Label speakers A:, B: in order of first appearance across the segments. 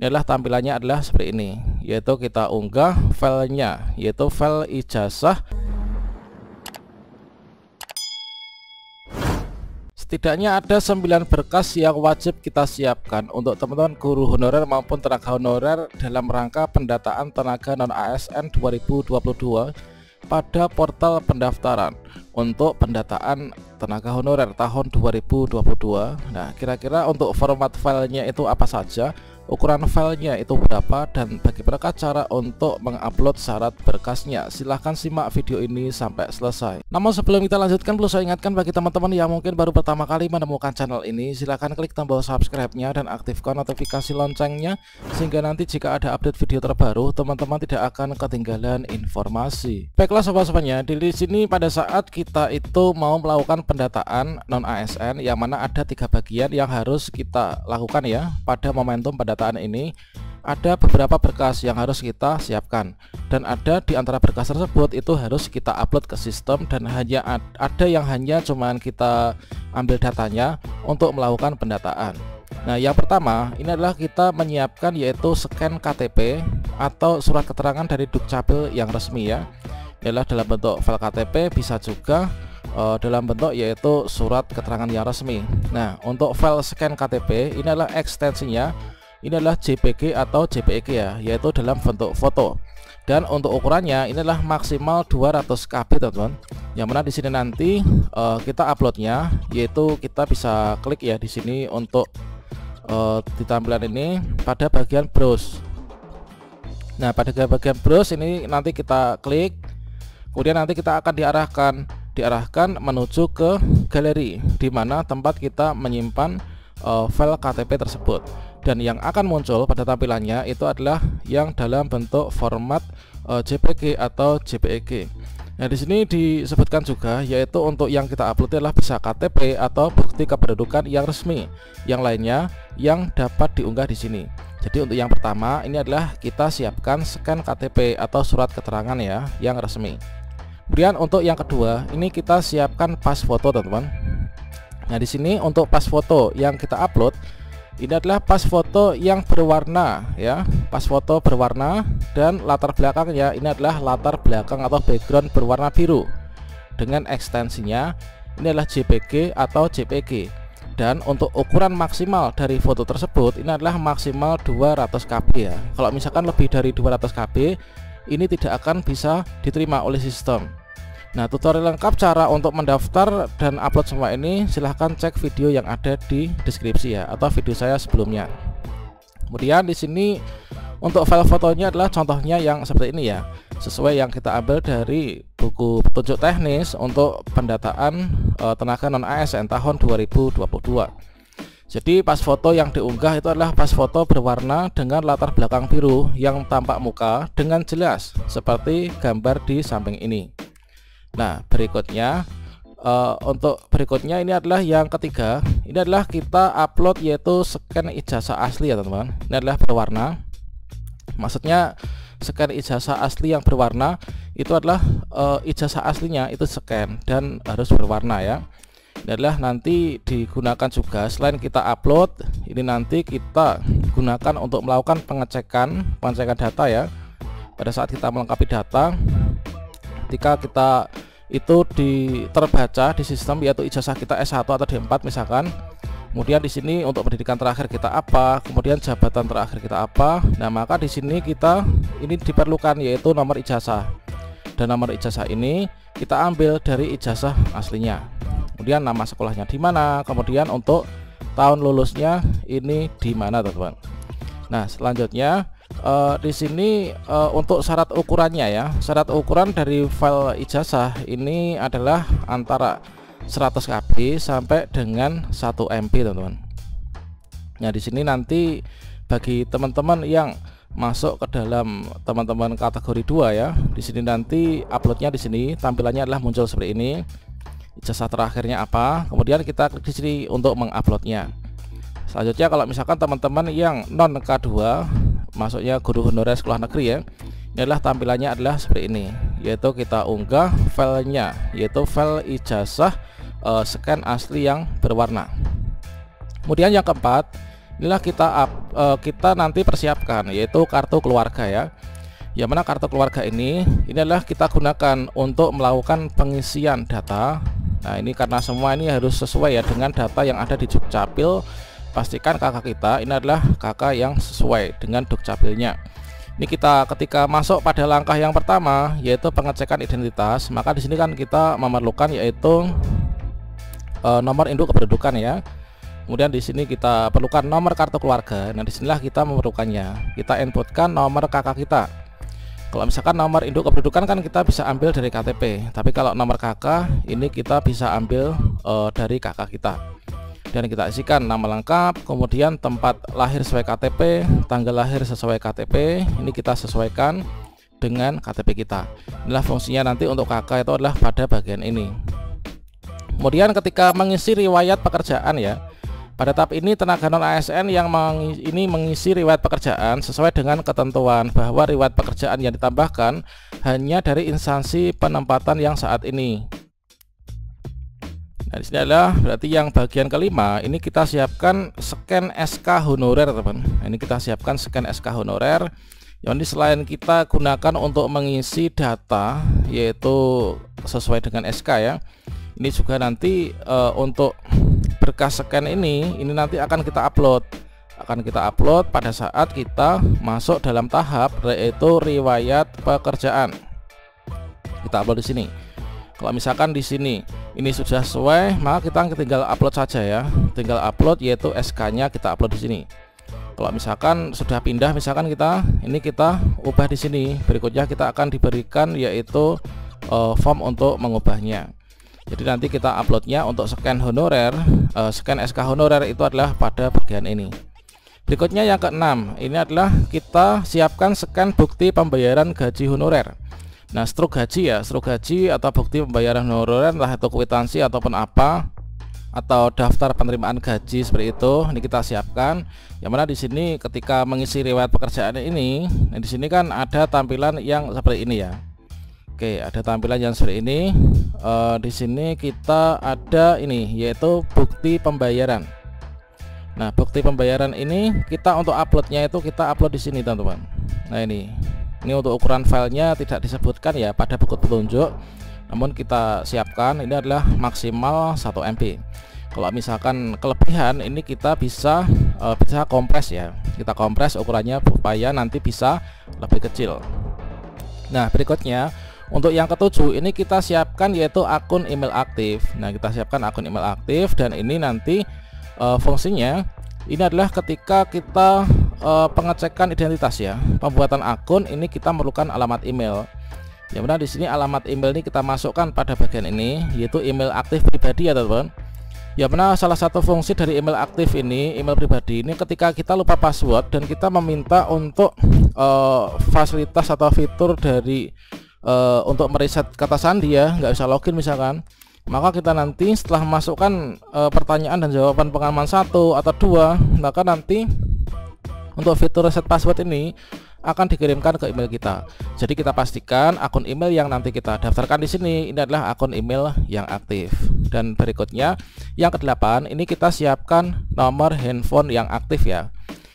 A: adalah tampilannya adalah seperti ini yaitu kita unggah filenya yaitu file ijazah Setidaknya ada 9 berkas yang wajib kita siapkan untuk teman-teman guru honorer maupun tenaga honorer dalam rangka pendataan tenaga non ASN 2022 pada portal pendaftaran untuk pendataan tenaga honorer tahun 2022. Nah, kira-kira untuk format filenya itu apa saja? Ukuran filenya itu berapa dan bagaimana cara untuk mengupload syarat berkasnya? Silahkan simak video ini sampai selesai. Namun sebelum kita lanjutkan perlu saya ingatkan bagi teman-teman yang mungkin baru pertama kali menemukan channel ini silahkan klik tombol subscribe nya dan aktifkan notifikasi loncengnya sehingga nanti jika ada update video terbaru teman-teman tidak akan ketinggalan informasi. Baiklah sobat-sobatnya di sini pada saat kita itu mau melakukan pendataan non ASN yang mana ada tiga bagian yang harus kita lakukan ya pada momentum pendataan pendataan ini ada beberapa berkas yang harus kita siapkan. Dan ada di antara berkas tersebut itu harus kita upload ke sistem dan hanya ada yang hanya cuman kita ambil datanya untuk melakukan pendataan. Nah yang pertama ini adalah kita menyiapkan yaitu scan KTP atau surat keterangan dari Dukcapil yang resmi ya. Adalah dalam bentuk file KTP bisa juga uh, dalam bentuk yaitu surat keterangan yang resmi. Nah untuk file scan KTP ini adalah ekstensinya ini adalah JPG atau JPEG ya yaitu dalam bentuk foto. Dan untuk ukurannya ini adalah maksimal 200 KB teman-teman. Yang mana di sini nanti uh, kita uploadnya yaitu kita bisa klik ya di sini untuk uh, di tampilan ini pada bagian browse. Nah pada bagian browse ini nanti kita klik kemudian nanti kita akan diarahkan diarahkan menuju ke galeri di mana tempat kita menyimpan uh, file KTP tersebut dan yang akan muncul pada tampilannya itu adalah yang dalam bentuk format uh, JPG atau JPEG. Nah, di sini disebutkan juga yaitu untuk yang kita upload adalah bisa KTP atau bukti kependudukan yang resmi. Yang lainnya yang dapat diunggah di sini. Jadi untuk yang pertama ini adalah kita siapkan scan KTP atau surat keterangan ya yang resmi. Kemudian untuk yang kedua ini kita siapkan pas foto teman-teman. Nah, di sini untuk pas foto yang kita upload ini adalah pas foto yang berwarna ya. Pas foto berwarna dan latar belakangnya ini adalah latar belakang atau background berwarna biru. Dengan ekstensinya ini adalah JPG atau JPG dan untuk ukuran maksimal dari foto tersebut ini adalah maksimal 200 KB ya. Kalau misalkan lebih dari 200 KB ini tidak akan bisa diterima oleh sistem Nah tutorial lengkap cara untuk mendaftar dan upload semua ini silahkan cek video yang ada di deskripsi ya atau video saya sebelumnya. Kemudian di sini untuk file fotonya adalah contohnya yang seperti ini ya sesuai yang kita ambil dari buku petunjuk teknis untuk pendataan e, tenaga non ASN tahun 2022. Jadi pas foto yang diunggah itu adalah pas foto berwarna dengan latar belakang biru yang tampak muka dengan jelas seperti gambar di samping ini. Nah berikutnya uh, untuk berikutnya ini adalah yang ketiga. Ini adalah kita upload yaitu scan ijazah asli ya teman-teman. Ini adalah berwarna. Maksudnya scan ijazah asli yang berwarna itu adalah uh, ijazah aslinya itu scan dan harus berwarna ya. Ini adalah nanti digunakan juga. Selain kita upload ini nanti kita gunakan untuk melakukan pengecekan pengecekan data ya. Pada saat kita melengkapi data ketika kita itu di terbaca di sistem yaitu ijazah kita S1 atau D4 misalkan kemudian di sini untuk pendidikan terakhir kita apa kemudian jabatan terakhir kita apa nah maka di sini kita ini diperlukan yaitu nomor ijazah. Dan nomor ijazah ini kita ambil dari ijazah aslinya. Kemudian nama sekolahnya di mana kemudian untuk tahun lulusnya ini di mana teman-teman. Nah selanjutnya uh, di sini uh, untuk syarat ukurannya ya. Syarat ukuran dari file ijazah ini adalah antara 100 KB sampai dengan 1 MB teman-teman. Nah di sini nanti bagi teman-teman yang masuk ke dalam teman-teman kategori 2 ya di sini nanti uploadnya di sini. Tampilannya adalah muncul seperti ini. Ijazah terakhirnya apa? Kemudian kita klik di sini untuk menguploadnya. Selanjutnya kalau misalkan teman-teman yang non K2 masuknya guru honorer sekolah negeri ya. Ini adalah tampilannya adalah seperti ini yaitu kita unggah filenya yaitu file ijazah uh, scan asli yang berwarna. Kemudian yang keempat inilah kita up, uh, kita nanti persiapkan yaitu kartu keluarga ya. Yang mana kartu keluarga ini ini adalah kita gunakan untuk melakukan pengisian data. Nah ini karena semua ini harus sesuai ya dengan data yang ada di Dukcapil pastikan kakak kita ini adalah kakak yang sesuai dengan Dukcapilnya ini kita ketika masuk pada langkah yang pertama yaitu pengecekan identitas maka di sini kan kita memerlukan yaitu e, nomor induk kependudukan ya. Kemudian di sini kita perlukan nomor kartu keluarga. Nah di sinilah kita memerlukannya. Kita inputkan nomor kakak kita. Kalau misalkan nomor induk kependudukan kan kita bisa ambil dari KTP tapi kalau nomor kakak ini kita bisa ambil e, dari kakak kita dan kita isikan nama lengkap kemudian tempat lahir sesuai KTP tanggal lahir sesuai KTP ini kita sesuaikan dengan KTP kita. Inilah fungsinya nanti untuk kakak itu adalah pada bagian ini. Kemudian ketika mengisi riwayat pekerjaan ya pada tahap ini tenaga non ASN yang mengisi, ini mengisi riwayat pekerjaan sesuai dengan ketentuan bahwa riwayat pekerjaan yang ditambahkan hanya dari instansi penempatan yang saat ini Nah, di sini adalah berarti yang bagian kelima ini kita siapkan scan SK honorer, teman. Nah, ini kita siapkan scan SK honorer. Yang ini selain kita gunakan untuk mengisi data yaitu sesuai dengan SK ya. Ini juga nanti e, untuk berkas scan ini ini nanti akan kita upload. Akan kita upload pada saat kita masuk dalam tahap yaitu riwayat pekerjaan. Kita upload di sini. Kalau misalkan di sini ini sudah sesuai, maka kita tinggal upload saja ya. Tinggal upload yaitu SK-nya kita upload di sini. Kalau misalkan sudah pindah, misalkan kita ini kita ubah di sini. Berikutnya kita akan diberikan yaitu uh, form untuk mengubahnya. Jadi nanti kita uploadnya untuk scan honorer, uh, scan SK honorer itu adalah pada bagian ini. Berikutnya yang keenam, ini adalah kita siapkan scan bukti pembayaran gaji honorer. Nah, struk gaji ya, struk gaji atau bukti pembayaran honorer entah itu kwitansi ataupun apa atau daftar penerimaan gaji seperti itu ini kita siapkan. Yang mana di sini ketika mengisi riwayat pekerjaan ini nah di sini kan ada tampilan yang seperti ini ya. Oke ada tampilan yang seperti ini. E, di sini kita ada ini yaitu bukti pembayaran. Nah bukti pembayaran ini kita untuk uploadnya itu kita upload di sini teman-teman. Nah ini ini untuk ukuran filenya tidak disebutkan ya pada buku petunjuk. Namun kita siapkan ini adalah maksimal 1 MB kalau misalkan kelebihan ini kita bisa uh, bisa kompres ya. Kita kompres ukurannya supaya nanti bisa lebih kecil. Nah berikutnya untuk yang ketujuh ini kita siapkan yaitu akun email aktif. Nah kita siapkan akun email aktif dan ini nanti uh, fungsinya ini adalah ketika kita uh, pengecekan identitas ya. Pembuatan akun ini kita memerlukan alamat email. Yang mana di sini alamat email ini kita masukkan pada bagian ini yaitu email aktif pribadi ya teman-teman. Ya mana salah satu fungsi dari email aktif ini email pribadi ini ketika kita lupa password dan kita meminta untuk uh, fasilitas atau fitur dari uh, untuk mereset kata sandi ya nggak bisa login misalkan maka kita nanti setelah masukkan e, pertanyaan dan jawaban pengalaman satu atau dua maka nanti untuk fitur reset password ini akan dikirimkan ke email kita. Jadi kita pastikan akun email yang nanti kita daftarkan di sini ini adalah akun email yang aktif. Dan berikutnya yang kedelapan ini kita siapkan nomor handphone yang aktif ya.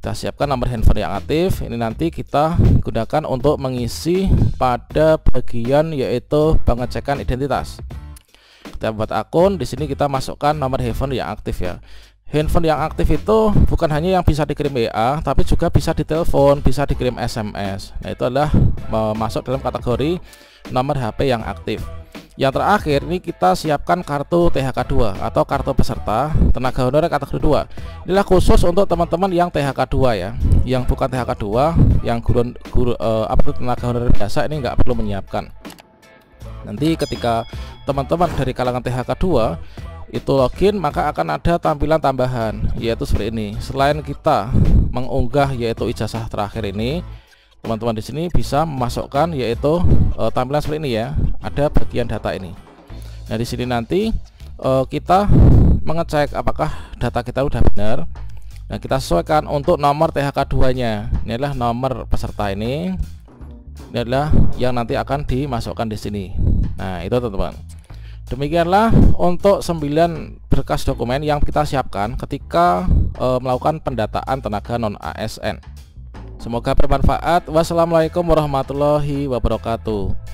A: Kita siapkan nomor handphone yang aktif. Ini nanti kita gunakan untuk mengisi pada bagian yaitu pengecekan identitas. Kita buat akun, di sini kita masukkan nomor handphone yang aktif ya handphone yang aktif itu bukan hanya yang bisa dikirim WA tapi juga bisa ditelepon bisa dikirim SMS nah itu adalah masuk dalam kategori nomor HP yang aktif. Yang terakhir ini kita siapkan kartu THK2 atau kartu peserta tenaga honorer kategori 2 inilah khusus untuk teman-teman yang THK2 ya. Yang bukan THK2 yang guru, guru uh, apa tenaga honorer biasa ini nggak perlu menyiapkan. Nanti ketika teman-teman dari kalangan THK2 itu login maka akan ada tampilan tambahan yaitu seperti ini. Selain kita mengunggah yaitu ijazah terakhir ini teman-teman di sini bisa memasukkan yaitu e, tampilan seperti ini ya. Ada bagian data ini. Nah di sini nanti e, kita mengecek apakah data kita sudah benar. Nah kita sesuaikan untuk nomor THK 2 nya ini adalah nomor peserta ini. Ini adalah yang nanti akan dimasukkan di sini. Nah itu teman-teman Demikianlah untuk 9 berkas dokumen yang kita siapkan ketika e, melakukan pendataan tenaga non ASN. Semoga bermanfaat. Wassalamualaikum warahmatullahi wabarakatuh.